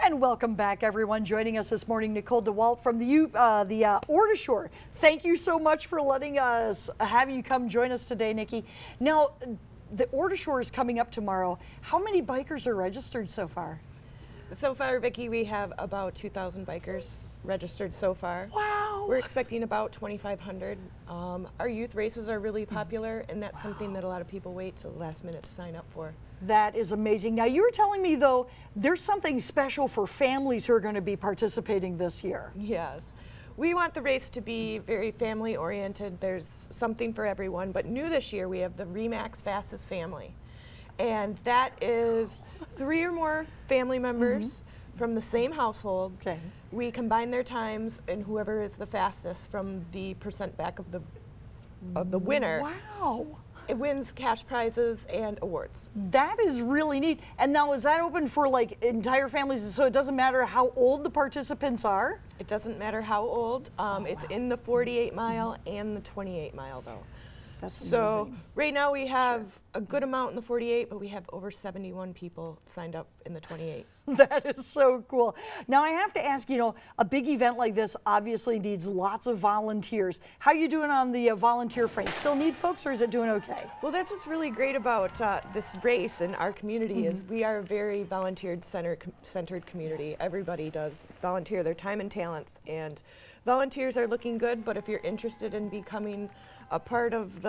And welcome back, everyone. Joining us this morning, Nicole DeWalt from the U, uh, the uh, Ore to Shore. Thank you so much for letting us have you come join us today, Nikki. Now, the Ore to Shore is coming up tomorrow. How many bikers are registered so far? So far, Vicki, we have about 2,000 bikers registered so far. Wow. We're expecting about 2,500. Um, our youth races are really popular, and that's something that a lot of people wait till the last minute to sign up for. That is amazing. Now, you were telling me, though, there's something special for families who are going to be participating this year. Yes. We want the race to be very family oriented. There's something for everyone, but new this year we have the Remax Fastest Family. And that is three or more family members from the same household. Okay. We combine their times, and whoever is the fastest from the percent back of the of the winner, Wow. it wins cash prizes and awards. That is really neat. And now, is that open for like entire families? So it doesn't matter how old the participants are? It doesn't matter how old. Um, it's in the 48 mile and the 28 mile though. That's So amazing. right now we have a good amount in the 48, but we have over 71 people signed up in the 28. That is so cool. Now I have to ask, you know, a big event like this obviously needs lots of volunteers. How are you doing on the uh, volunteer front? Still need folks, or is it doing okay? Well, that's what's really great about uh, this race in our community is we are a very volunteer center, com- centered community. Everybody does volunteer their time and talents, and volunteers are looking good. But if you're interested in becoming a part of the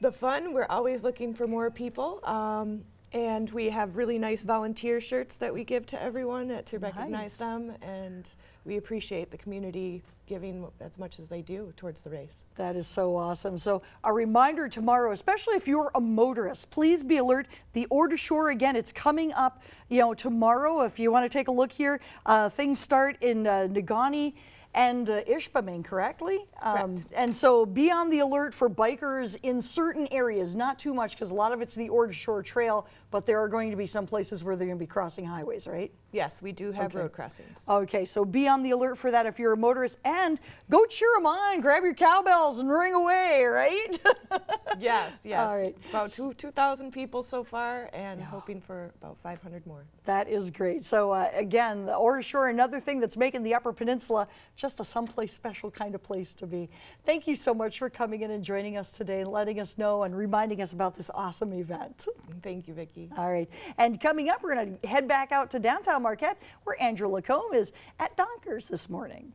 the fun, we're always looking for more people. Um, and we have really nice volunteer shirts that we give to everyone uh, to recognize Nice. them, and we appreciate the community giving as much as they do towards the race. That is so awesome. So a reminder tomorrow, especially if you're a motorist, please be alert. The Ore to Shore again, it's coming up, you know, tomorrow. If you want to take a look here, uh, things start in uh, Negaunee and uh, Ishpeming, correctly? Um, and so be on the alert for bikers in certain areas, not too much because a lot of it's the Ore to Shore Trail, but there are going to be some places where they're going to be crossing highways, right? Yes, we do have Okay. road crossings. Okay, so be on the alert for that if you're a motorist and go cheer them on, grab your cowbells and ring away, right? Yes, yes. All right. About two, 2,000 people so far and hoping for about 500 more. that is great. So uh, again, the Ore to Shore, another thing that's making the Upper Peninsula just a someplace special kind of place to be. Thank you so much for coming in and joining us today and letting us know and reminding us about this awesome event. Thank you, Vicki. All right, and coming up, we're going to head back out to downtown Marquette where Andrew Lacombe is at Donckers this morning.